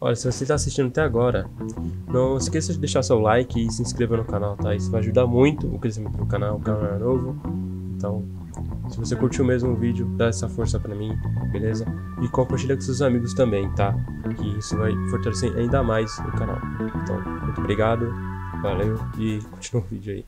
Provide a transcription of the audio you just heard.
Olha, se você está assistindo até agora, não esqueça de deixar seu like e se inscrever no canal, tá? Isso vai ajudar muito o crescimento do canal, o canal é novo. Então, se você curtiu mesmo o vídeo, dá essa força pra mim, beleza? E compartilha com seus amigos também, tá? Que isso vai fortalecer ainda mais o canal. Então, muito obrigado, valeu e continua o vídeo aí.